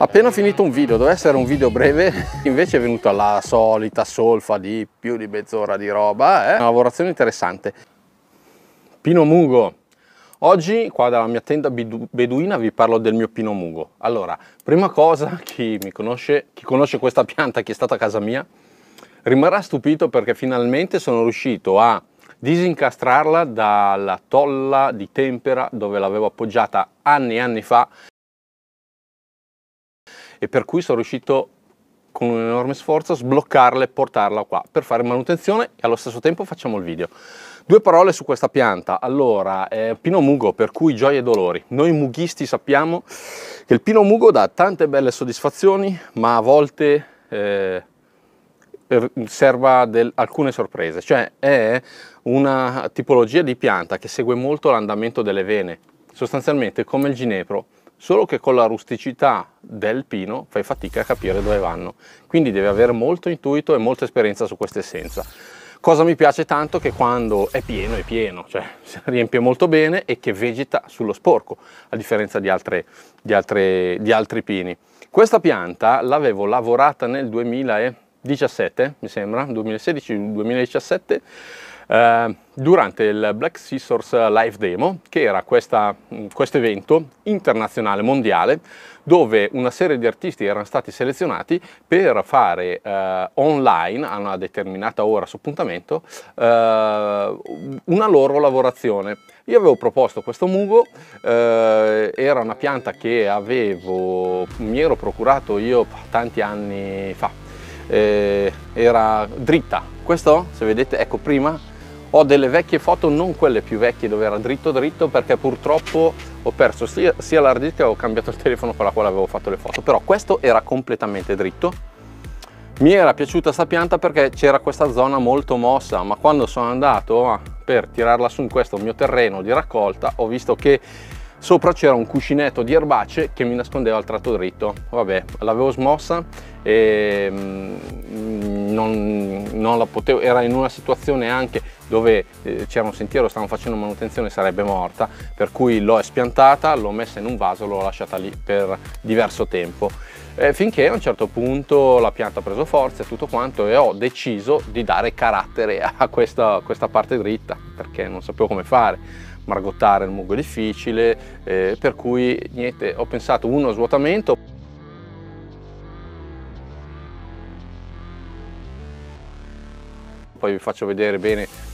Appena finito un video, doveva essere un video breve, invece è venuta la solita solfa di più di mezz'ora di roba, eh? una lavorazione interessante. Pino Mugo. Oggi qua dalla mia tenda beduina vi parlo del mio Pino Mugo. Allora, prima cosa, chi mi conosce, chi conosce questa pianta, chi è stata a casa mia, rimarrà stupito perché finalmente sono riuscito a disincastrarla dalla tolla di tempera dove l'avevo appoggiata anni e anni fa e per cui sono riuscito con un enorme sforzo a sbloccarla e portarla qua per fare manutenzione e allo stesso tempo facciamo il video. Due parole su questa pianta. Allora, eh, Pino Mugo, per cui gioia e dolori. Noi mughisti sappiamo che il Pino Mugo dà tante belle soddisfazioni, ma a volte eh, serva del, alcune sorprese. Cioè è una tipologia di pianta che segue molto l'andamento delle vene, sostanzialmente come il ginepro solo che con la rusticità del pino fai fatica a capire dove vanno. Quindi devi avere molto intuito e molta esperienza su questa essenza. Cosa mi piace tanto che quando è pieno è pieno, cioè si riempie molto bene e che vegeta sullo sporco, a differenza di, altre, di, altre, di altri pini. Questa pianta l'avevo lavorata nel 2017, mi sembra, 2016-2017, eh, durante il Black Scissors Live Demo, che era questo evento internazionale mondiale dove una serie di artisti erano stati selezionati per fare eh, online a una determinata ora su appuntamento eh, una loro lavorazione. Io avevo proposto questo mugo, eh, era una pianta che avevo, mi ero procurato io tanti anni fa, eh, era dritta. Questo, se vedete, ecco prima ho delle vecchie foto, non quelle più vecchie dove era dritto dritto perché purtroppo ho perso sia, sia l'hard disk che ho cambiato il telefono con la quale avevo fatto le foto, però questo era completamente dritto. Mi era piaciuta questa pianta perché c'era questa zona molto mossa, ma quando sono andato per tirarla su in questo mio terreno di raccolta ho visto che sopra c'era un cuscinetto di erbacee che mi nascondeva il tratto dritto. Vabbè, l'avevo smossa e mm, non, non la potevo, era in una situazione anche dove eh, c'era un sentiero, stavamo facendo manutenzione, sarebbe morta, per cui l'ho espiantata, l'ho messa in un vaso, l'ho lasciata lì per diverso tempo. Finché a un certo punto la pianta ha preso forza e tutto quanto e ho deciso di dare carattere a questa, questa parte dritta perché non sapevo come fare margottare il mugo è difficile eh, per cui niente ho pensato uno svuotamento. Poi vi faccio vedere bene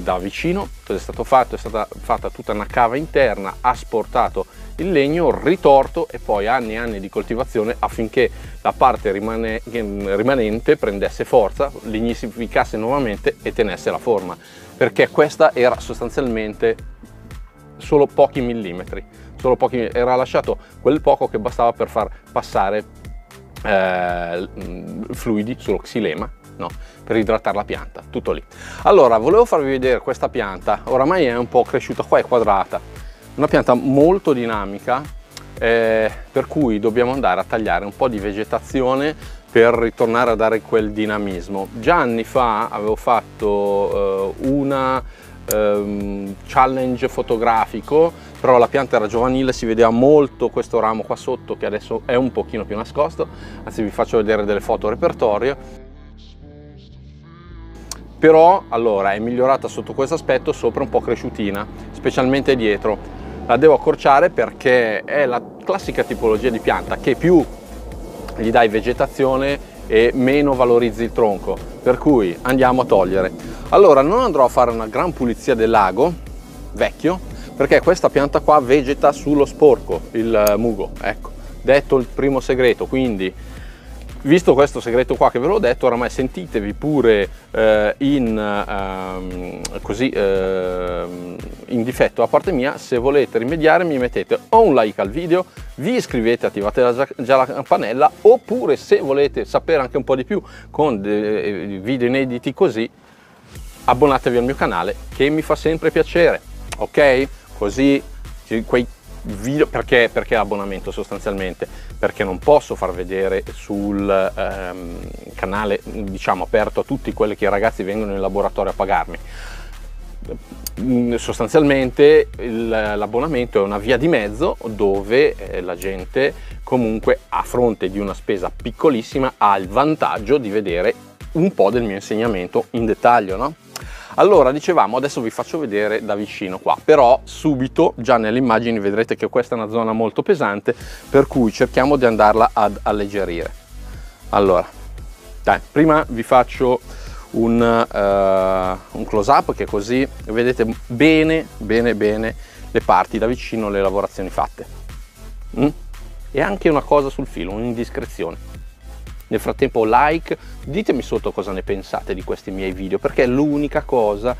da vicino cosa è stato fatto, è stata fatta tutta una cava interna, ha sportato il legno, ritorto e poi anni e anni di coltivazione affinché la parte rimane, rimanente prendesse forza, lignificasse nuovamente e tenesse la forma, perché questa era sostanzialmente solo pochi millimetri, solo pochi, era lasciato quel poco che bastava per far passare eh, fluidi sullo xilema no, per idratare la pianta, tutto lì. Allora, volevo farvi vedere questa pianta, oramai è un po' cresciuta, qua è quadrata, una pianta molto dinamica, eh, per cui dobbiamo andare a tagliare un po' di vegetazione per ritornare a dare quel dinamismo. Già anni fa avevo fatto eh, una ehm, challenge fotografico, però la pianta era giovanile, si vedeva molto questo ramo qua sotto che adesso è un pochino più nascosto, anzi vi faccio vedere delle foto repertorio. Però allora è migliorata sotto questo aspetto sopra un po' cresciutina specialmente dietro. La devo accorciare perché è la classica tipologia di pianta che più gli dai vegetazione e meno valorizzi il tronco per cui andiamo a togliere. Allora non andrò a fare una gran pulizia del lago vecchio perché questa pianta qua vegeta sullo sporco il mugo ecco. Detto il primo segreto quindi visto questo segreto qua che ve l'ho detto oramai sentitevi pure eh, in, ehm, così, ehm, in difetto. A parte mia se volete rimediare mi mettete o un like al video vi iscrivete attivate la, già la campanella oppure se volete sapere anche un po' di più con video inediti così abbonatevi al mio canale che mi fa sempre piacere ok? Così quei video perché, perché abbonamento sostanzialmente perché non posso far vedere sul ehm, canale diciamo aperto a tutti quelli che i ragazzi vengono in laboratorio a pagarmi Mm, sostanzialmente l'abbonamento è una via di mezzo dove eh, la gente comunque a fronte di una spesa piccolissima ha il vantaggio di vedere un po' del mio insegnamento in dettaglio no? Allora dicevamo adesso vi faccio vedere da vicino qua però subito già nelle immagini vedrete che questa è una zona molto pesante per cui cerchiamo di andarla ad alleggerire. Allora dai prima vi faccio un, uh, un close up che così vedete bene bene bene le parti da vicino le lavorazioni fatte. Mm? e anche una cosa sul filo un'indiscrezione nel frattempo like ditemi sotto cosa ne pensate di questi miei video perché è l'unica cosa.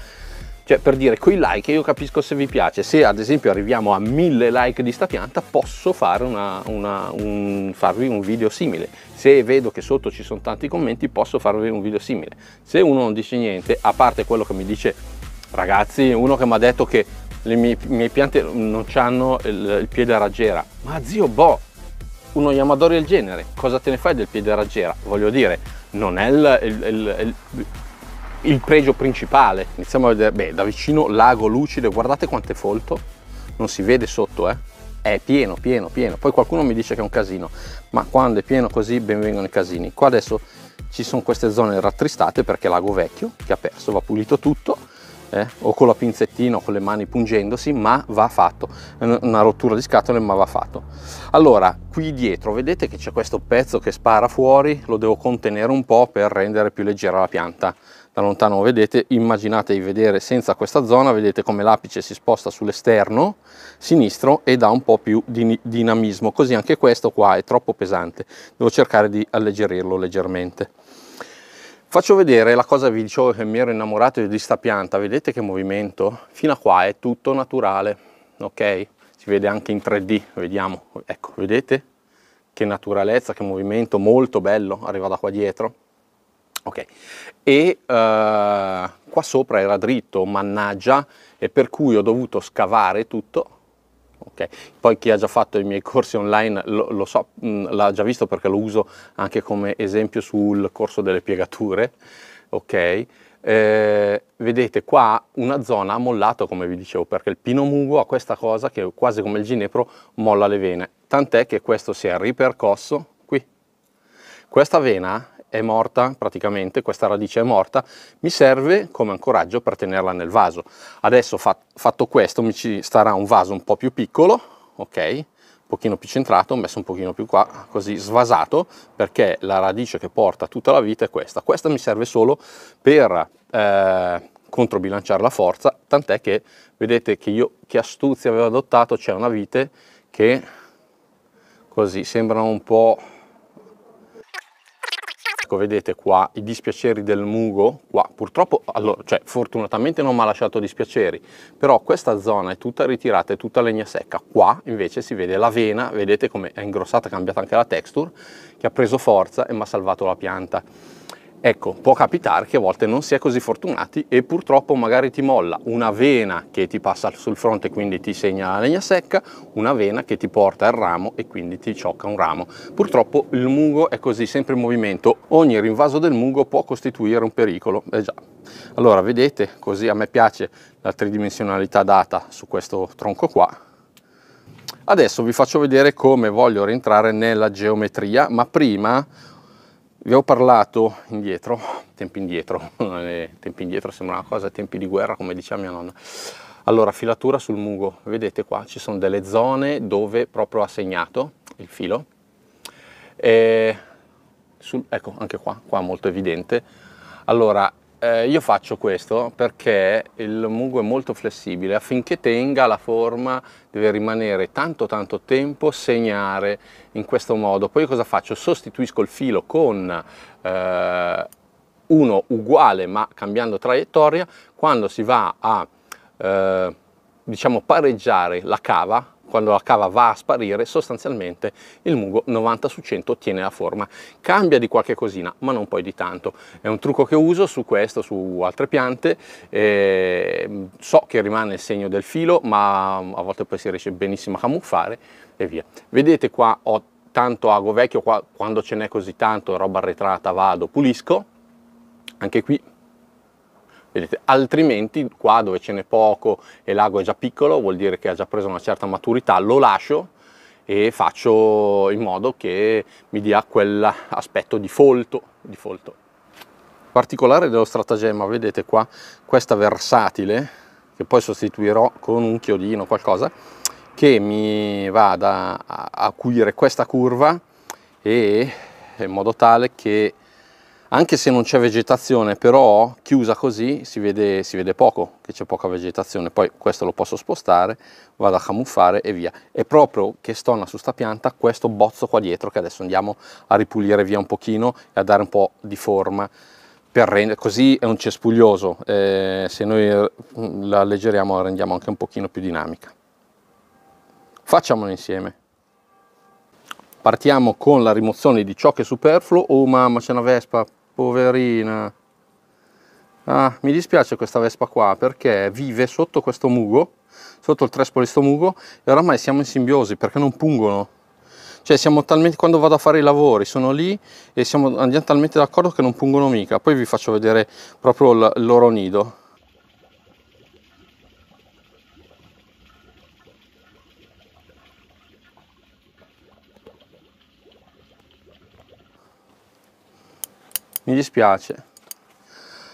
Cioè per dire con i like io capisco se vi piace. Se ad esempio arriviamo a mille like di sta pianta posso fare una, una, un, farvi un video simile. Se vedo che sotto ci sono tanti commenti posso farvi un video simile. Se uno non dice niente a parte quello che mi dice ragazzi uno che mi ha detto che le mie, mie piante non hanno il, il piede a raggiera ma zio boh uno Yamadori del genere cosa te ne fai del piede raggiera voglio dire non è il, il, il il pregio principale. Iniziamo a vedere, beh, da vicino lago lucido, guardate quanto è folto, non si vede sotto, eh? È pieno, pieno, pieno. Poi qualcuno mi dice che è un casino, ma quando è pieno così ben vengono i casini. Qua adesso ci sono queste zone rattristate perché lago vecchio, che ha perso, va pulito tutto, eh? o con la pinzettina o con le mani pungendosi, ma va fatto. È una rottura di scatole, ma va fatto. Allora, qui dietro, vedete che c'è questo pezzo che spara fuori, lo devo contenere un po' per rendere più leggera la pianta da lontano vedete, immaginate di vedere senza questa zona, vedete come l'apice si sposta sull'esterno sinistro e dà un po' più di dinamismo, così anche questo qua è troppo pesante, devo cercare di alleggerirlo leggermente. Faccio vedere la cosa vi dicevo che mi ero innamorato di sta pianta, vedete che movimento? Fino a qua è tutto naturale, ok? Si vede anche in 3D, vediamo, ecco, vedete? Che naturalezza, che movimento molto bello arriva da qua dietro Ok, e uh, qua sopra era dritto, mannaggia, e per cui ho dovuto scavare tutto. Okay. Poi chi ha già fatto i miei corsi online lo, lo so, mm, l'ha già visto perché lo uso anche come esempio sul corso delle piegature. Ok, eh, vedete qua una zona ha mollato come vi dicevo perché il pino mugo ha questa cosa che quasi come il ginepro molla le vene tant'è che questo si è ripercosso qui questa vena è morta praticamente, questa radice è morta, mi serve come ancoraggio per tenerla nel vaso. Adesso fatto questo mi ci starà un vaso un po' più piccolo, ok? Un pochino più centrato, messo un pochino più qua, così svasato, perché la radice che porta tutta la vita è questa. Questa mi serve solo per eh, controbilanciare la forza, tant'è che vedete che io che astuzia avevo adottato, c'è una vite che così sembrano un po' Ecco, vedete qua i dispiaceri del mugo, qua purtroppo, allora, cioè fortunatamente non mi ha lasciato dispiaceri, però questa zona è tutta ritirata, è tutta legna secca, qua invece si vede la vena, vedete come è ingrossata, cambiata anche la texture, che ha preso forza e mi ha salvato la pianta. Ecco, può capitare che a volte non si è così fortunati e purtroppo magari ti molla una vena che ti passa sul fronte e quindi ti segna la legna secca, una vena che ti porta il ramo e quindi ti ciocca un ramo. Purtroppo il mugo è così, sempre in movimento, ogni rinvaso del mugo può costituire un pericolo, eh già. Allora vedete, così a me piace la tridimensionalità data su questo tronco qua, Adesso vi faccio vedere come voglio rientrare nella geometria, ma prima vi ho parlato indietro, tempi indietro, tempi indietro sembra una cosa, tempi di guerra come diceva mia nonna. Allora, filatura sul mugo, vedete qua ci sono delle zone dove proprio ha segnato il filo. Sul, ecco, anche qua, qua molto evidente. Allora, eh, io faccio questo perché il mugo è molto flessibile, affinché tenga la forma deve rimanere tanto tanto tempo, segnare in questo modo. Poi cosa faccio? Sostituisco il filo con eh, uno uguale ma cambiando traiettoria, quando si va a eh, diciamo pareggiare la cava quando la cava va a sparire sostanzialmente il mugo 90 su 100 ottiene la forma. Cambia di qualche cosina ma non poi di tanto. È un trucco che uso su questo su altre piante eh, so che rimane il segno del filo ma a volte poi si riesce benissimo a camuffare e via. Vedete qua ho tanto ago vecchio qua, quando ce n'è così tanto roba arretrata vado pulisco. Anche qui vedete, altrimenti qua dove ce n'è poco e l'ago è già piccolo vuol dire che ha già preso una certa maturità, lo lascio e faccio in modo che mi dia quell'aspetto di folto, di folto. Particolare dello stratagemma, vedete qua, questa versatile, che poi sostituirò con un chiodino, qualcosa, che mi vada a acuire questa curva e in modo tale che anche se non c'è vegetazione però chiusa così si vede, si vede poco che c'è poca vegetazione. Poi questo lo posso spostare vado a camuffare e via. È proprio che stona su sta pianta questo bozzo qua dietro che adesso andiamo a ripulire via un pochino e a dare un po' di forma per rendere così è un cespuglioso eh, se noi la alleggeriamo la rendiamo anche un pochino più dinamica. Facciamolo insieme. Partiamo con la rimozione di ciò che è superfluo. Oh mamma c'è una vespa poverina. Ah, mi dispiace questa vespa qua perché vive sotto questo mugo sotto il trespolo di sto mugo e oramai siamo in simbiosi perché non pungono. Cioè siamo talmente quando vado a fare i lavori sono lì e siamo, andiamo talmente d'accordo che non pungono mica. Poi vi faccio vedere proprio il loro nido mi dispiace.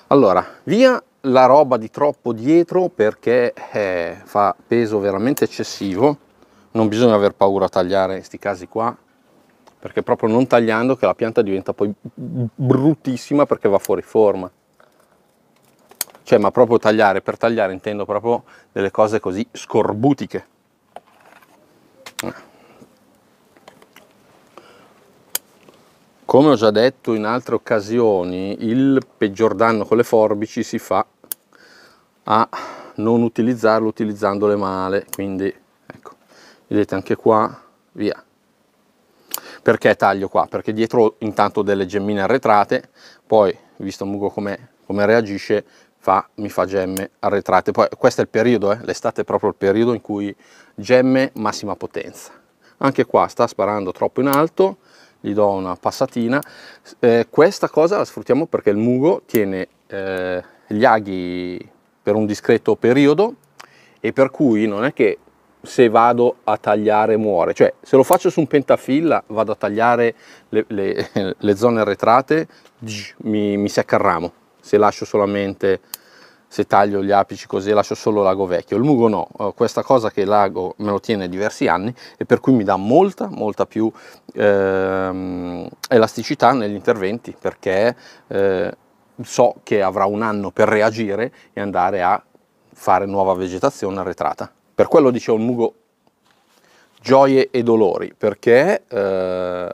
Allora via la roba di troppo dietro perché eh, fa peso veramente eccessivo. Non bisogna aver paura a tagliare in questi casi qua perché proprio non tagliando che la pianta diventa poi bruttissima perché va fuori forma. Cioè ma proprio tagliare per tagliare intendo proprio delle cose così scorbutiche Come ho già detto in altre occasioni, il peggior danno con le forbici si fa a non utilizzarlo utilizzandole male, quindi ecco, vedete anche qua, via. Perché taglio qua? Perché dietro intanto delle gemmine arretrate, poi visto mugo come, come reagisce, fa, mi fa gemme arretrate. Poi questo è il periodo, eh? l'estate è proprio il periodo in cui gemme massima potenza. Anche qua sta sparando troppo in alto, gli do una passatina. Eh, questa cosa la sfruttiamo perché il mugo tiene eh, gli aghi per un discreto periodo e per cui non è che se vado a tagliare muore, cioè se lo faccio su un pentafilla vado a tagliare le, le, le zone arretrate, mi, mi secca il ramo, se lascio solamente se taglio gli apici così lascio solo l'ago vecchio. Il mugo no, uh, questa cosa che l'ago me lo tiene diversi anni e per cui mi dà molta, molta più ehm, elasticità negli interventi perché eh, so che avrà un anno per reagire e andare a fare nuova vegetazione arretrata. Per quello dicevo il mugo gioie e dolori perché eh,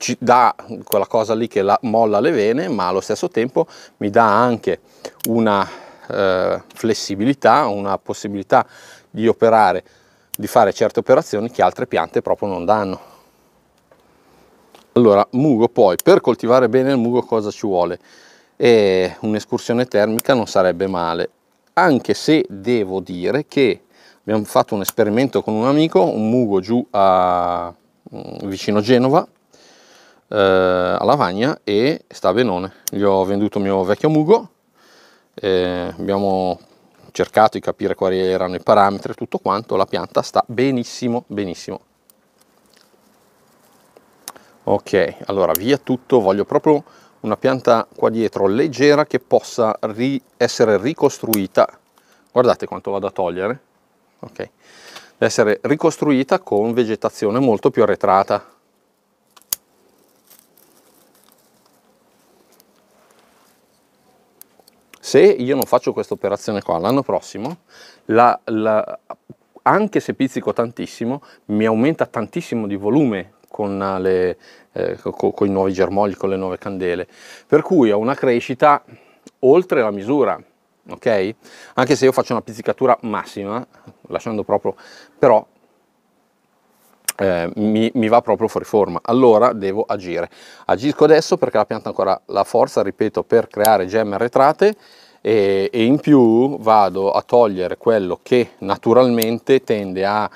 ci dà quella cosa lì che la, molla le vene, ma allo stesso tempo mi dà anche una eh, flessibilità, una possibilità di operare, di fare certe operazioni che altre piante proprio non danno. Allora, mugo poi, per coltivare bene il mugo cosa ci vuole? un'escursione termica non sarebbe male, anche se devo dire che abbiamo fatto un esperimento con un amico, un mugo giù a mm, vicino Genova, eh, a Lavagna e sta benone. Gli ho venduto il mio vecchio mugo, eh, abbiamo cercato di capire quali erano i parametri e tutto quanto, la pianta sta benissimo, benissimo. Ok, allora via tutto, voglio proprio una pianta qua dietro leggera che possa ri essere ricostruita. Guardate quanto vado a togliere. Ok, essere ricostruita con vegetazione molto più arretrata se io non faccio questa operazione qua l'anno prossimo, la, la, anche se pizzico tantissimo, mi aumenta tantissimo di volume con, le, eh, con, con i nuovi germogli, con le nuove candele, per cui ho una crescita oltre la misura, ok? Anche se io faccio una pizzicatura massima, lasciando proprio, però eh, mi, mi, va proprio fuori forma, allora devo agire. Agisco adesso perché la pianta ha ancora la forza, ripeto, per creare gemme arretrate e, e in più vado a togliere quello che naturalmente tende a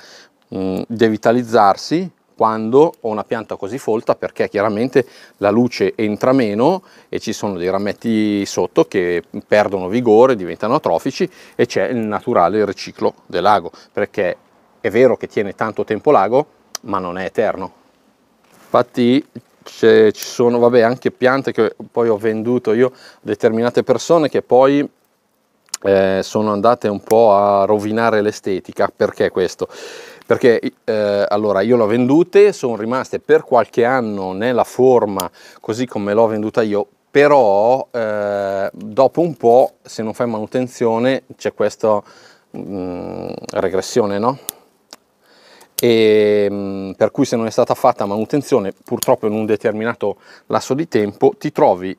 mh, devitalizzarsi quando ho una pianta così folta perché chiaramente la luce entra meno e ci sono dei rametti sotto che perdono vigore, diventano atrofici e c'è il naturale riciclo dell'ago perché è vero che tiene tanto tempo l'ago ma non è eterno. Infatti ci sono vabbè, anche piante che poi ho venduto io a determinate persone che poi eh, sono andate un po' a rovinare l'estetica. Perché questo? Perché eh, allora io l'ho vendute, sono rimaste per qualche anno nella forma così come l'ho venduta io, però eh, dopo un po' se non fai manutenzione c'è questa mm, regressione, no? E, mm, per cui se non è stata fatta manutenzione purtroppo in un determinato lasso di tempo ti trovi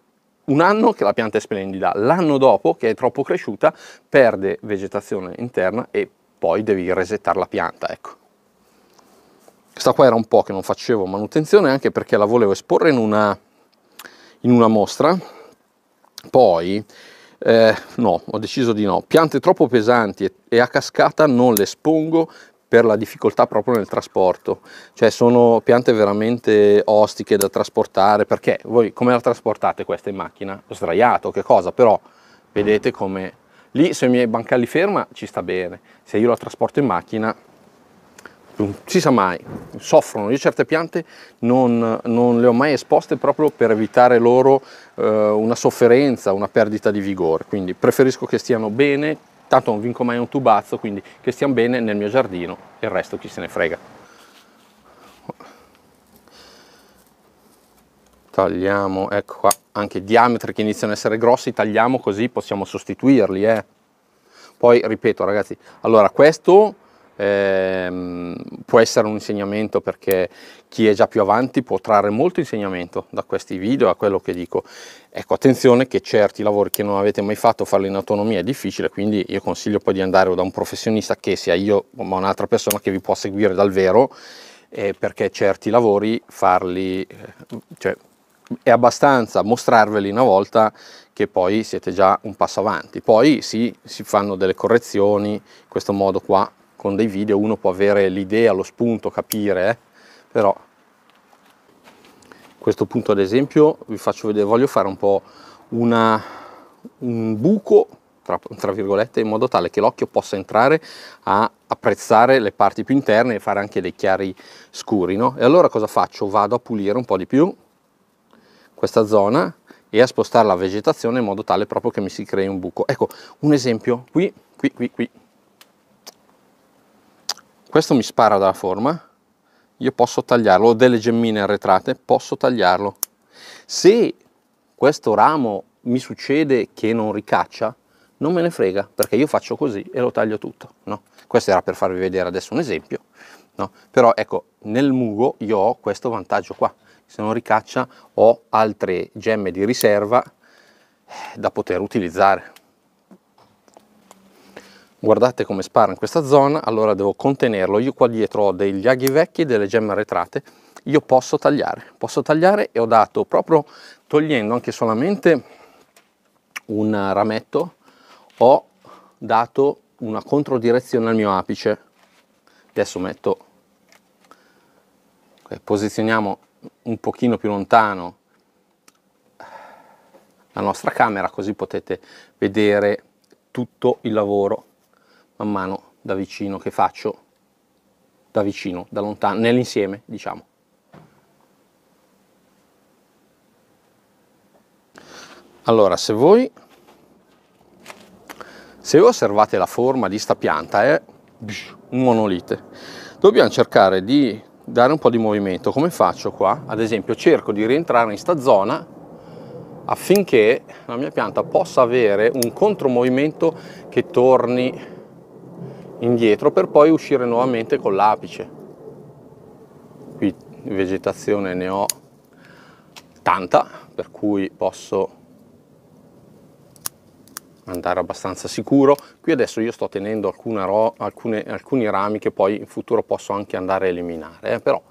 un anno che la pianta è splendida, l'anno dopo che è troppo cresciuta perde vegetazione interna e poi devi resettare la pianta, ecco. Questa qua era un po' che non facevo manutenzione anche perché la volevo esporre in una, in una mostra, poi eh, no, ho deciso di no. Piante troppo pesanti e, e a cascata non le espongo per la difficoltà proprio nel trasporto, cioè sono piante veramente ostiche da trasportare, perché voi come la trasportate questa in macchina? Sdraiato, che cosa? Però vedete come lì se i miei bancali ferma ci sta bene, se io la trasporto in macchina non si sa mai, soffrono, io certe piante non, non le ho mai esposte proprio per evitare loro eh, una sofferenza, una perdita di vigore, quindi preferisco che stiano bene, tanto non vinco mai un tubazzo, quindi che stiamo bene nel mio giardino, il resto chi se ne frega. Tagliamo, ecco qua, anche diametri che iniziano ad essere grossi, tagliamo così possiamo sostituirli. Eh. Poi, ripeto ragazzi, allora questo eh, può essere un insegnamento perché chi è già più avanti può trarre molto insegnamento da questi video, a quello che dico. Ecco, attenzione che certi lavori che non avete mai fatto, farli in autonomia è difficile, quindi io consiglio poi di andare da un professionista che sia io o un'altra persona che vi può seguire dal vero, eh, perché certi lavori farli, eh, cioè, è abbastanza mostrarveli una volta che poi siete già un passo avanti. Poi sì, si fanno delle correzioni in questo modo qua, con dei video uno può avere l'idea, lo spunto, capire, eh? però questo punto ad esempio vi faccio vedere, voglio fare un po' una, un buco tra, tra, virgolette in modo tale che l'occhio possa entrare a apprezzare le parti più interne e fare anche dei chiari scuri no? e allora cosa faccio? vado a pulire un po' di più questa zona e a spostare la vegetazione in modo tale proprio che mi si crei un buco ecco un esempio qui qui qui qui questo mi spara dalla forma, io posso tagliarlo, ho delle gemmine arretrate, posso tagliarlo. Se questo ramo mi succede che non ricaccia, non me ne frega, perché io faccio così e lo taglio tutto. No? Questo era per farvi vedere adesso un esempio. No? Però ecco, nel mugo io ho questo vantaggio qua. Se non ricaccia ho altre gemme di riserva eh, da poter utilizzare guardate come spara in questa zona allora devo contenerlo. Io qua dietro ho degli aghi vecchi delle gemme arretrate. Io posso tagliare. Posso tagliare e ho dato proprio togliendo anche solamente un rametto ho dato una controdirezione al mio apice. Adesso metto posizioniamo un pochino più lontano la nostra camera così potete vedere tutto il lavoro man mano da vicino che faccio da vicino, da lontano, nell'insieme diciamo. Allora se voi, se voi osservate la forma di sta pianta è un monolite, dobbiamo cercare di dare un po' di movimento, come faccio qua? Ad esempio cerco di rientrare in sta zona affinché la mia pianta possa avere un contromovimento che torni indietro per poi uscire nuovamente con l'apice. Qui vegetazione ne ho tanta, per cui posso andare abbastanza sicuro. Qui adesso io sto tenendo alcune, alcuni rami che poi in futuro posso anche andare a eliminare, eh? però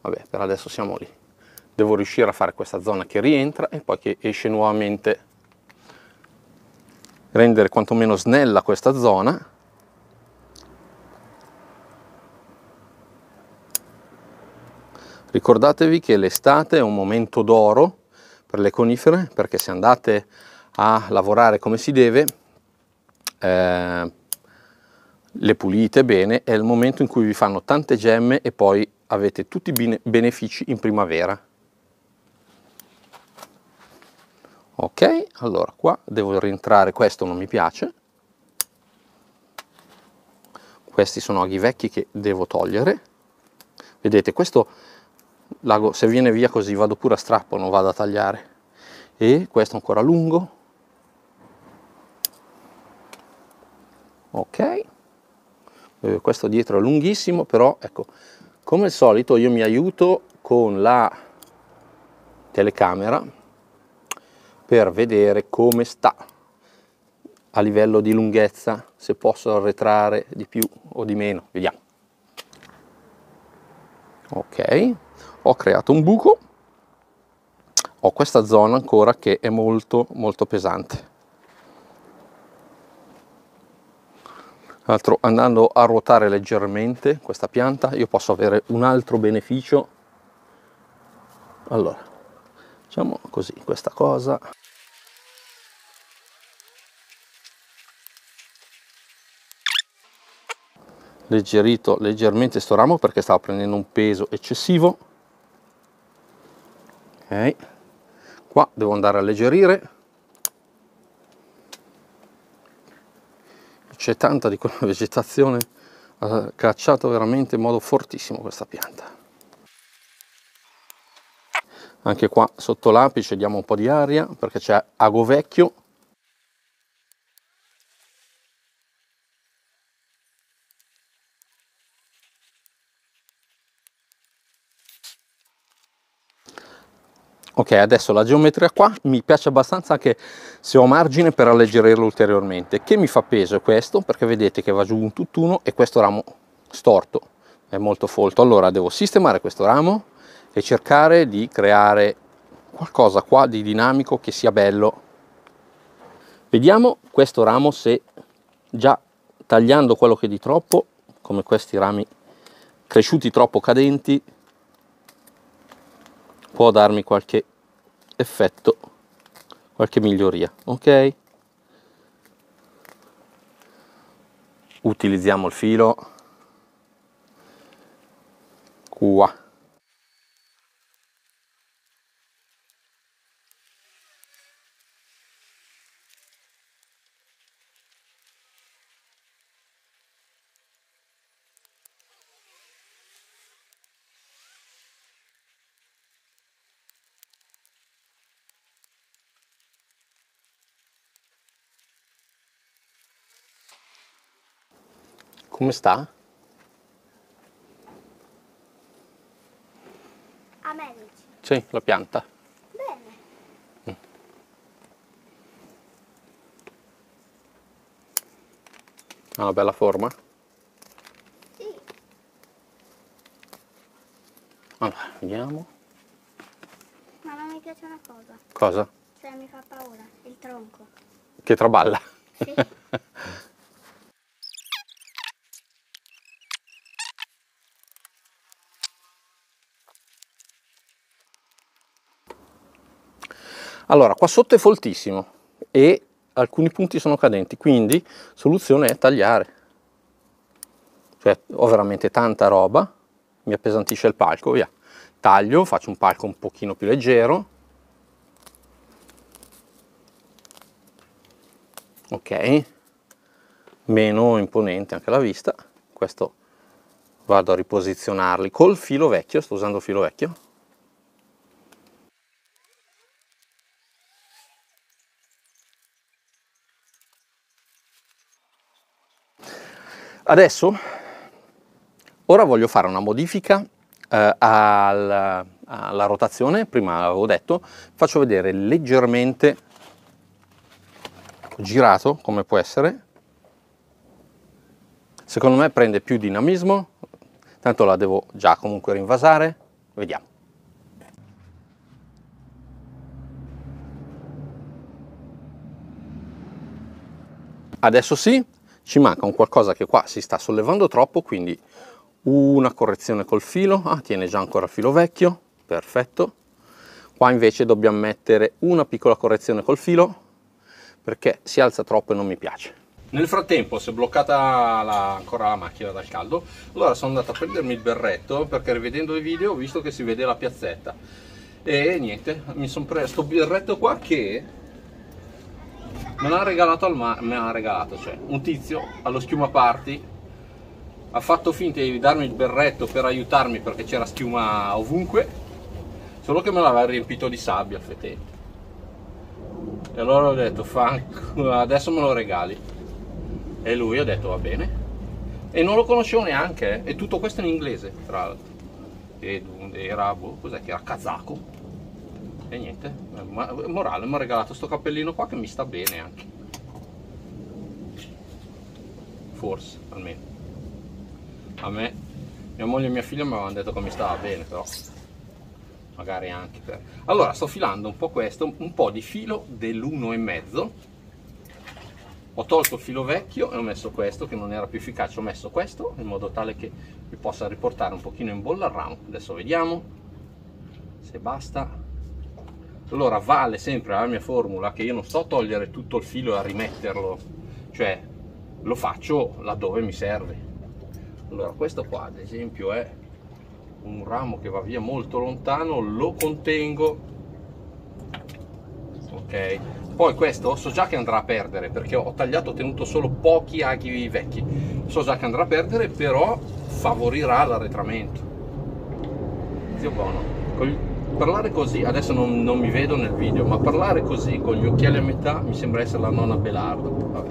vabbè, per adesso siamo lì. Devo riuscire a fare questa zona che rientra e poi che esce nuovamente, rendere quantomeno snella questa zona Ricordatevi che l'estate è un momento d'oro per le conifere perché se andate a lavorare come si deve, eh, le pulite bene, è il momento in cui vi fanno tante gemme e poi avete tutti i benefici in primavera. Ok, allora qua devo rientrare, questo non mi piace. Questi sono aghi vecchi che devo togliere. Vedete, questo l'ago, se viene via così vado pure a strappo, non vado a tagliare. E questo ancora lungo. Ok. Eh, questo dietro è lunghissimo, però ecco, come al solito io mi aiuto con la telecamera per vedere come sta a livello di lunghezza, se posso arretrare di più o di meno, vediamo. Ok, ho creato un buco, ho questa zona ancora che è molto molto pesante. Altro, andando a ruotare leggermente questa pianta io posso avere un altro beneficio. Allora, facciamo così questa cosa. leggerito leggermente sto ramo perché stava prendendo un peso eccessivo ok. Qua devo andare a alleggerire. C'è tanta di quella vegetazione ha cacciato veramente in modo fortissimo questa pianta. Anche qua sotto l'apice diamo un po' di aria perché c'è ago vecchio Ok, adesso la geometria qua mi piace abbastanza anche se ho margine per alleggerirlo ulteriormente. Che mi fa peso questo, perché vedete che va giù un tutt'uno e questo ramo storto è molto folto. Allora devo sistemare questo ramo e cercare di creare qualcosa qua di dinamico che sia bello. Vediamo questo ramo se già tagliando quello che è di troppo, come questi rami cresciuti troppo cadenti, può darmi qualche effetto qualche miglioria ok? Utilizziamo il filo. Qua Come sta? A me dici? Sì, la pianta. Bene. Mm. Ha una bella forma? Sì. Allora, vediamo. Ma non mi piace una cosa. Cosa? Cioè mi fa paura, il tronco. Che traballa. Sì. Allora, qua sotto è foltissimo e alcuni punti sono cadenti, quindi soluzione è tagliare. Cioè, ho veramente tanta roba, mi appesantisce il palco, via. Taglio, faccio un palco un pochino più leggero. Ok, meno imponente anche la vista. Questo vado a riposizionarli col filo vecchio, sto usando il filo vecchio Adesso, ora voglio fare una modifica eh, al, alla rotazione, prima avevo detto, faccio vedere leggermente girato come può essere, secondo me prende più dinamismo, tanto la devo già comunque rinvasare, vediamo. Adesso sì, ci manca un qualcosa che qua si sta sollevando troppo, quindi una correzione col filo, ah, tiene già ancora filo vecchio, perfetto. Qua invece dobbiamo mettere una piccola correzione col filo perché si alza troppo e non mi piace. Nel frattempo si è bloccata la, ancora la macchina dal caldo, allora sono andato a prendermi il berretto perché rivedendo i video ho visto che si vede la piazzetta e niente, mi sono preso questo berretto qua che me l'ha regalato al mare, me l'ha regalato, cioè un tizio allo schiuma party ha fatto finta di darmi il berretto per aiutarmi perché c'era schiuma ovunque, solo che me l'aveva riempito di sabbia il fetente. E allora ho detto, adesso me lo regali. E lui ha detto, va bene. E non lo conoscevo neanche, eh. e tutto questo in inglese, tra l'altro. Ed era, boh, cos'è che era? Kazako. E niente, morale, mi ha regalato questo cappellino qua che mi sta bene anche. Forse, almeno. A me mia moglie e mia figlia mi avevano detto che mi stava bene però magari anche per allora sto filando un po' questo un po' di filo dell'uno e mezzo. Ho tolto il filo vecchio e ho messo questo che non era più efficace. Ho messo questo in modo tale che mi possa riportare un pochino in bolla il ramo. Adesso vediamo se basta allora vale sempre la mia formula che io non sto a togliere tutto il filo e a rimetterlo. Cioè lo faccio laddove mi serve. Allora questo qua ad esempio è un ramo che va via molto lontano lo contengo. Ok. Poi questo so già che andrà a perdere perché ho tagliato ho tenuto solo pochi aghi vecchi. So già che andrà a perdere però favorirà l'arretramento. Zio buono parlare così adesso non, non, mi vedo nel video ma parlare così con gli occhiali a metà mi sembra essere la nonna Belardo. Vabbè.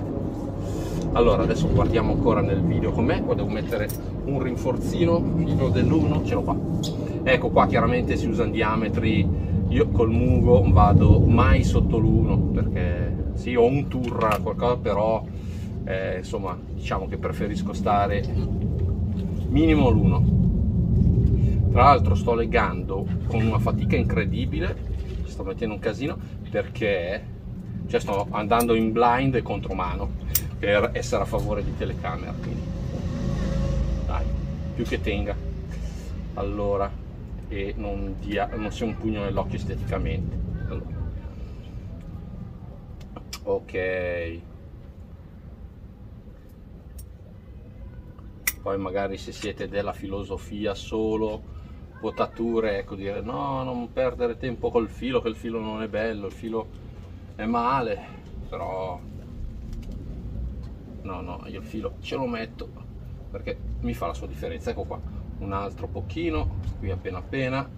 Allora adesso guardiamo ancora nel video. Com'è? Qua devo mettere un rinforzino filo dell'1 ce l'ho qua. Ecco qua chiaramente si usano diametri. Io col mugo vado mai sotto l'1 perché sì ho un turra qualcosa però eh, insomma diciamo che preferisco stare minimo l'1 tra l'altro sto legando con una fatica incredibile sto mettendo un casino perché cioè sto andando in blind e contromano per essere a favore di telecamera quindi dai più che tenga. Allora e non, dia, non sia un pugno nell'occhio esteticamente. Allora. ok. Poi magari se siete della filosofia solo potature ecco dire no non perdere tempo col filo che il filo non è bello il filo è male però no no io il filo ce lo metto perché mi fa la sua differenza. Ecco qua un altro pochino qui appena appena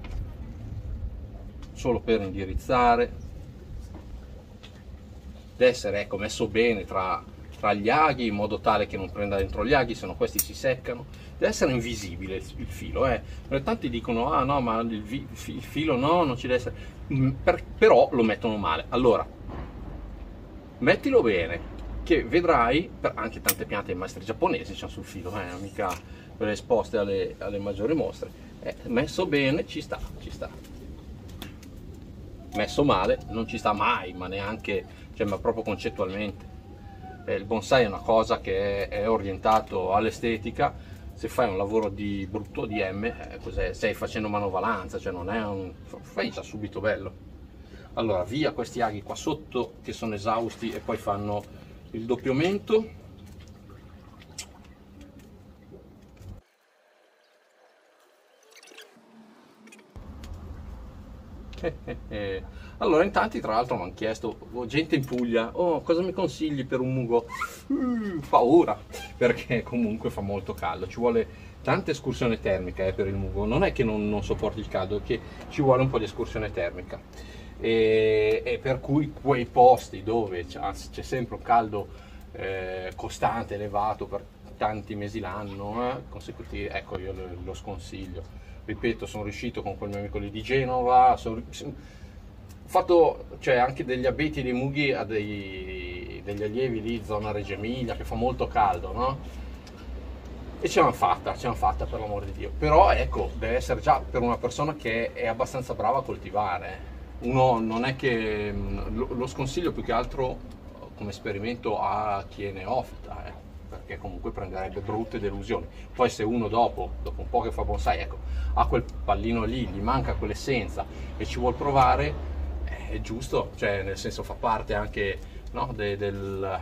solo per indirizzare deve essere ecco messo bene tra, tra gli aghi in modo tale che non prenda dentro gli aghi se no questi si seccano deve essere invisibile il, il filo eh. tanti dicono ah no ma il, il, filo no non ci deve essere mm, per, però lo mettono male allora mettilo bene che vedrai, anche tante piante maestri giapponesi c'è sul filo, eh, mica quelle esposte alle, alle maggiori mostre, eh, messo bene ci sta, ci sta. Messo male non ci sta mai, ma neanche, cioè, ma proprio concettualmente. Eh, il bonsai è una cosa che è, è orientato all'estetica, se fai un lavoro di brutto di M, eh, stai facendo manovalanza, cioè non è un... fai già subito bello. Allora, via questi aghi qua sotto che sono esausti e poi fanno il doppiamento allora in tanti tra l'altro mi hanno chiesto oh, gente in Puglia oh cosa mi consigli per un mugo? Uh, paura perché comunque fa molto caldo. Ci vuole tanta escursione termica eh, per il mugo. Non è che non, non sopporti il caldo è che ci vuole un po' di escursione termica. E, e per cui quei posti dove c'è sempre un caldo eh, costante, elevato per tanti mesi l'anno, eh, consecutivi, ecco io lo, lo, sconsiglio. Ripeto, sono riuscito con quel mio amico lì di Genova, sono, fatto cioè, anche degli abeti dei mughi a dei, degli allievi lì, zona Reggio Emilia, che fa molto caldo, no? e ce l'hanno fatta, ce l'hanno fatta per l'amore di Dio. Però ecco, deve essere già per una persona che è abbastanza brava a coltivare uno non è che mm, lo, lo sconsiglio più che altro come esperimento a chi è neofita. Eh. perché comunque prenderebbe brutte delusioni. Poi se uno dopo, dopo un po' che fa bonsai, ecco, ha quel pallino lì, gli manca quell'essenza e ci vuol provare, è giusto, cioè nel senso fa parte anche no, de, del,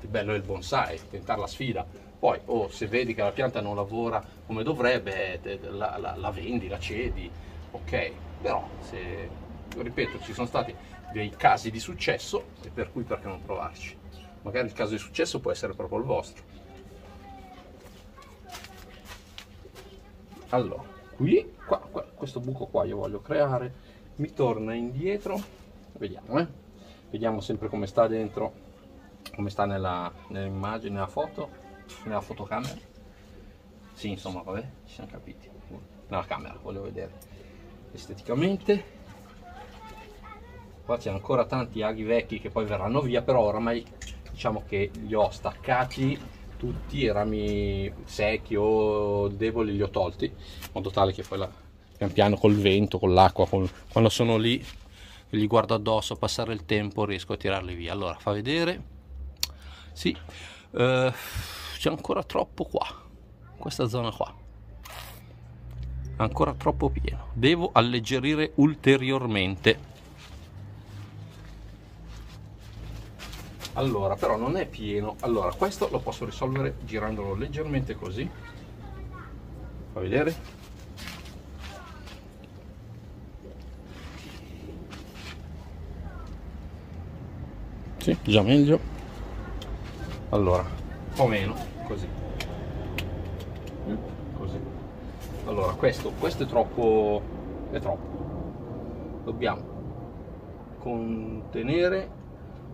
del bello del bonsai, tentare la sfida. Poi o oh, se vedi che la pianta non lavora come dovrebbe, la, la, la vendi, la cedi, ok, però se, ripeto, ci sono stati dei casi di successo e per cui perché non provarci? Magari il caso di successo può essere proprio il vostro. Allora, qui, qua, qua, questo buco qua io voglio creare, mi torna indietro, vediamo, eh? vediamo sempre come sta dentro, come sta nella, nell'immagine, nella foto, nella fotocamera. Sì, insomma, vabbè, ci siamo capiti. Nella camera, voglio vedere esteticamente qua c'è ancora tanti aghi vecchi che poi verranno via però oramai diciamo che li ho staccati tutti i rami secchi o deboli li ho tolti in modo tale che poi la, pian piano col vento con l'acqua quando sono lì e li guardo addosso passare il tempo riesco a tirarli via. Allora fa vedere. Sì eh, c'è ancora troppo qua questa zona qua. Ancora troppo pieno. Devo alleggerire ulteriormente. Allora però non è pieno. Allora questo lo posso risolvere girandolo leggermente così. Fa vedere sì, già meglio. Allora. Un po' meno così. Così. Allora questo questo è troppo è troppo. Dobbiamo contenere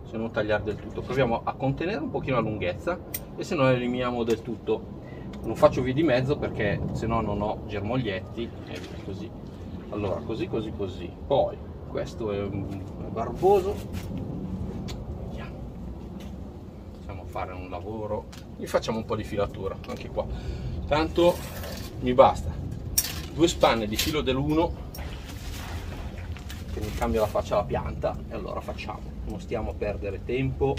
se non tagliare del tutto. Proviamo a contenere un pochino la lunghezza e se no eliminiamo del tutto. Non faccio via di mezzo perché se no non ho germoglietti e così. Allora così così così. Poi questo è un barboso vediamo possiamo fare un lavoro. Gli facciamo un po' di filatura anche qua. Tanto mi basta. Due spanne di filo dell'uno che mi cambia la faccia alla pianta e allora facciamo. Non stiamo a perdere tempo.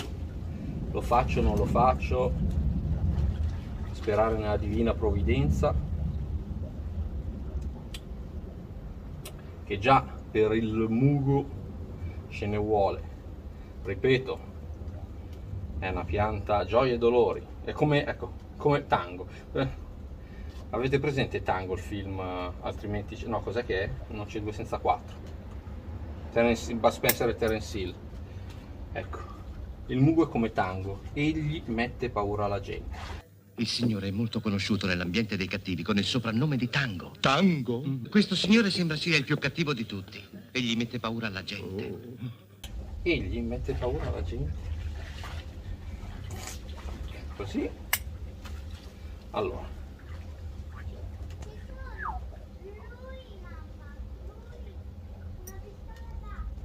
Lo faccio non lo faccio. Sperare nella divina provvidenza. Che già per il mugo ce ne vuole. Ripeto è una pianta gioia e dolori è come, ecco, come tango eh, avete presente tango il film altrimenti no cos'è che è? non c'è due senza quattro Terence, Bud Spencer e Terence Hill ecco il mugo è come tango egli mette paura alla gente il signore è molto conosciuto nell'ambiente dei cattivi con il soprannome di Tango. Tango? Mm. Questo signore sembra sia il più cattivo di tutti. Egli mette paura alla gente. Oh. Egli mette paura alla gente? Così? Allora,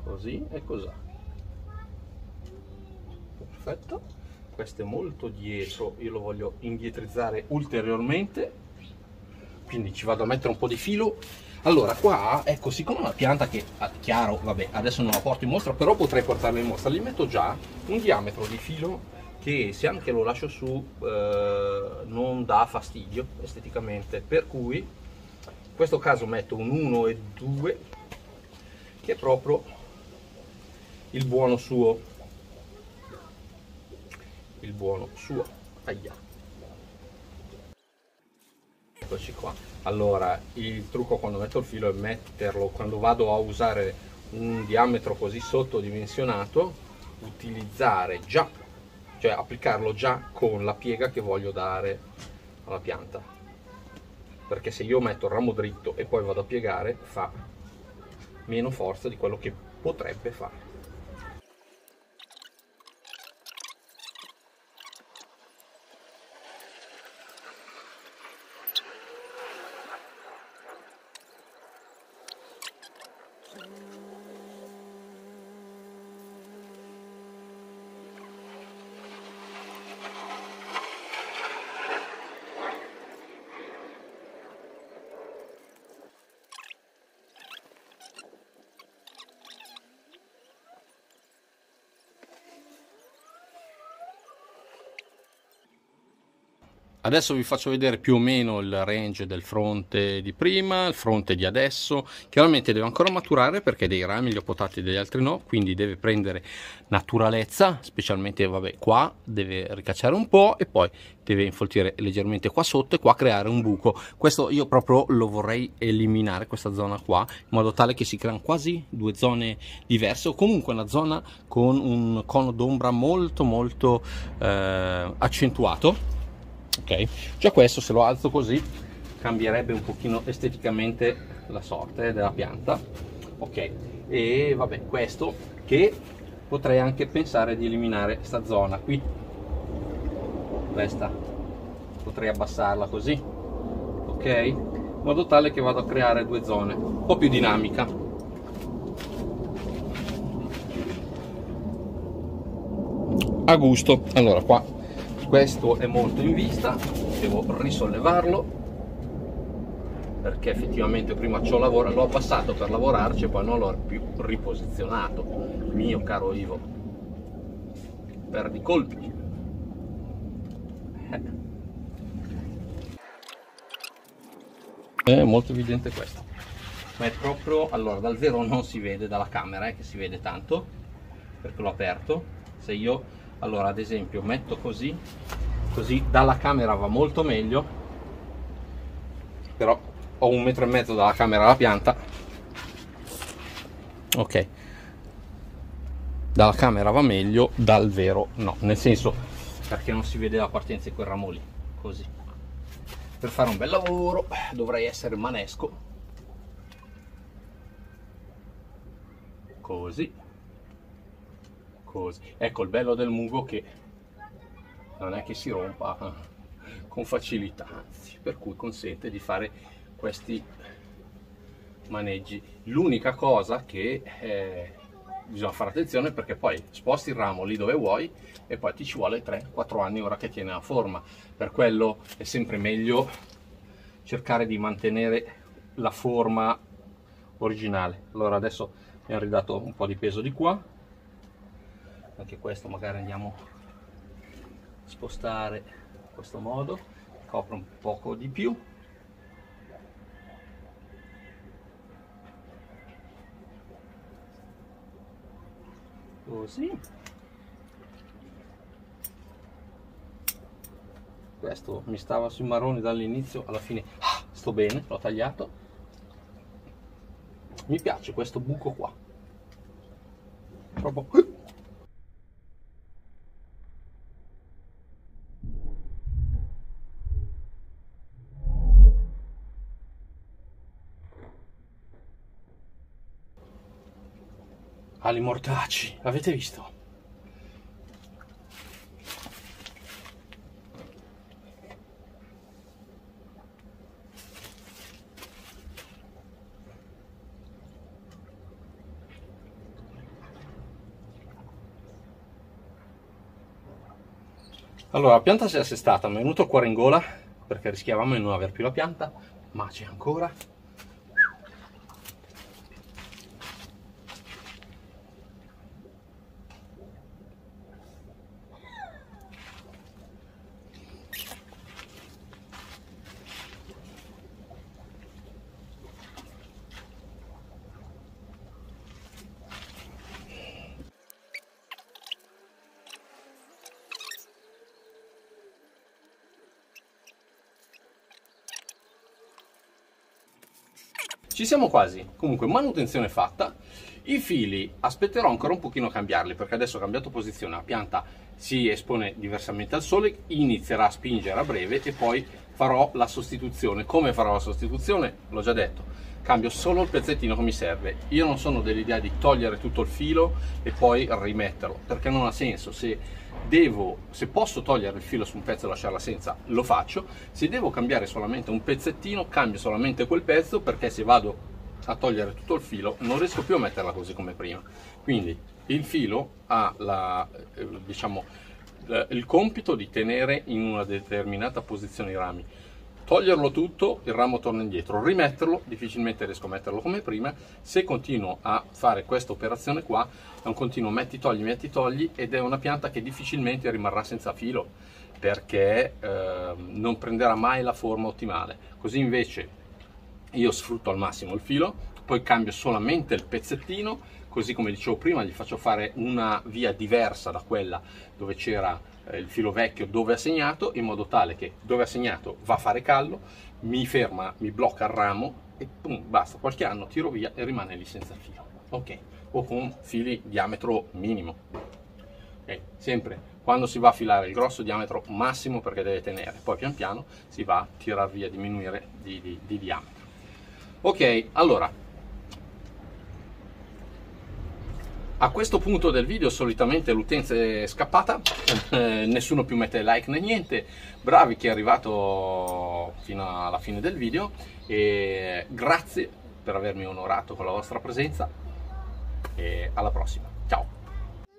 così e così perfetto. Questo è molto dietro io lo voglio indietrizzare ulteriormente. Quindi ci vado a mettere un po' di filo. Allora qua ecco siccome è una pianta che ah, chiaro vabbè adesso non la porto in mostra però potrei portarla in mostra. Gli metto già un diametro di filo che se anche lo lascio su eh, non dà fastidio esteticamente. Per cui in questo caso metto un 1 e 2 che è proprio il buono suo. Il buono suo. Aia. Eccoci qua. Allora il trucco quando metto il filo è metterlo quando vado a usare un diametro così sottodimensionato utilizzare già cioè applicarlo già con la piega che voglio dare alla pianta. Perché se io metto il ramo dritto e poi vado a piegare fa meno forza di quello che potrebbe fare Adesso vi faccio vedere più o meno il range del fronte di prima, il fronte di adesso. Chiaramente deve ancora maturare perché dei rami li ho potati degli altri no, quindi deve prendere naturalezza, specialmente vabbè, qua deve ricacciare un po' e poi deve infoltire leggermente qua sotto e qua creare un buco. Questo io proprio lo vorrei eliminare, questa zona qua, in modo tale che si creano quasi due zone diverse o comunque una zona con un cono d'ombra molto molto eh, accentuato ok? Già questo se lo alzo così cambierebbe un pochino esteticamente la sorte della pianta. Ok? E vabbè questo che potrei anche pensare di eliminare sta zona qui. Questa potrei abbassarla così. Ok? In modo tale che vado a creare due zone. Un po' più dinamica. A gusto. Allora qua questo è molto in vista devo risollevarlo perché effettivamente prima ci ho lavorato l'ho abbassato per lavorarci e poi non l'ho più riposizionato. Mio caro Ivo perdi colpi. Eh. è molto evidente questo. Ma è proprio allora dal vero non si vede dalla camera eh, che si vede tanto perché l'ho aperto. Se io allora ad esempio metto così così dalla camera va molto meglio però ho un metro e mezzo dalla camera alla pianta. Ok. Dalla camera va meglio dal vero no. Nel senso perché non si vede la partenza di quel ramo lì così. Per fare un bel lavoro dovrei essere manesco. Così così. Ecco il bello del mugo che non è che si rompa eh, con facilità, anzi, per cui consente di fare questi maneggi. L'unica cosa che eh, bisogna fare attenzione perché poi sposti il ramo lì dove vuoi e poi ti ci vuole 3-4 anni ora che tiene la forma. Per quello è sempre meglio cercare di mantenere la forma originale. Allora adesso mi hanno ridato un po' di peso di qua, anche questo magari andiamo a spostare in questo modo copre un poco di più. Così. Questo mi stava sui marroni dall'inizio alla fine. Ah, sto bene l'ho tagliato. Mi piace questo buco qua. Proprio ali mortacci, avete visto? Allora, la pianta si è assestata, mi è venuto cuore in gola perché rischiavamo di non aver più la pianta, ma c'è ancora Ci siamo quasi, comunque manutenzione fatta, i fili aspetterò ancora un pochino a cambiarli perché adesso ho cambiato posizione, la pianta si espone diversamente al sole, inizierà a spingere a breve e poi farò la sostituzione. Come farò la sostituzione? L'ho già detto, cambio solo il pezzettino che mi serve. Io non sono dell'idea di togliere tutto il filo e poi rimetterlo, perché non ha senso. Se devo, se posso togliere il filo su un pezzo e lasciarla senza, lo faccio. Se devo cambiare solamente un pezzettino, cambio solamente quel pezzo perché se vado a togliere tutto il filo non riesco più a metterla così come prima. Quindi il filo ha la, eh, diciamo, il compito di tenere in una determinata posizione i rami toglierlo tutto, il ramo torna indietro, rimetterlo, difficilmente riesco a metterlo come prima, se continuo a fare questa operazione qua, è un continuo metti togli, metti togli ed è una pianta che difficilmente rimarrà senza filo perché eh, non prenderà mai la forma ottimale. Così invece io sfrutto al massimo il filo, poi cambio solamente il pezzettino, così come dicevo prima gli faccio fare una via diversa da quella dove c'era eh, il filo vecchio dove ha segnato, in modo tale che dove ha segnato va a fare callo, mi ferma, mi blocca il ramo e pum, basta, qualche anno tiro via e rimane lì senza il filo. Ok, o con fili diametro minimo. Okay. Sempre quando si va a filare il grosso diametro massimo perché deve tenere, poi pian piano si va a tirare via, diminuire di, di, di diametro. Ok, allora, a questo punto del video solitamente l'utenza è scappata, eh, nessuno più mette like né niente, bravi chi è arrivato fino alla fine del video e grazie per avermi onorato con la vostra presenza e alla prossima, ciao!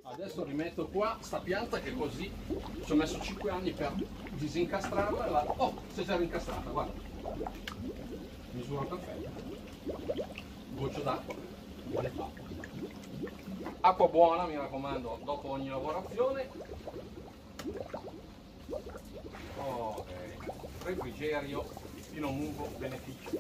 Adesso rimetto qua sta pianta che così ci ho messo 5 anni per disincastrarla. La... Oh, si è già rincastrata, guarda. Misura perfetta. Goccio d'acqua. Buone fatte. Acqua buona, mi raccomando, dopo ogni lavorazione. Ok. Refrigerio, fino mungo, beneficio.